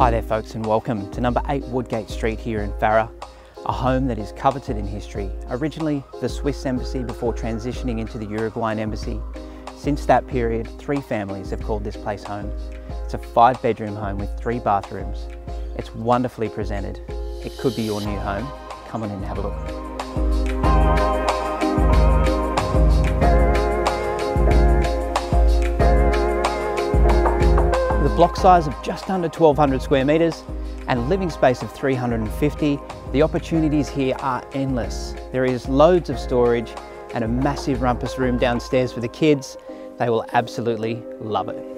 Hi there folks and welcome to number 8 Woodgate Street here in Farrer, a home that is coveted in history. Originally the Swiss Embassy before transitioning into the Uruguayan Embassy. Since that period, three families have called this place home. It's a five bedroom home with three bathrooms. It's wonderfully presented. It could be your new home. Come on in and have a look. With block size of just under 1200 square metres and living space of 350, the opportunities here are endless. There is loads of storage and a massive rumpus room downstairs for the kids. They will absolutely love it.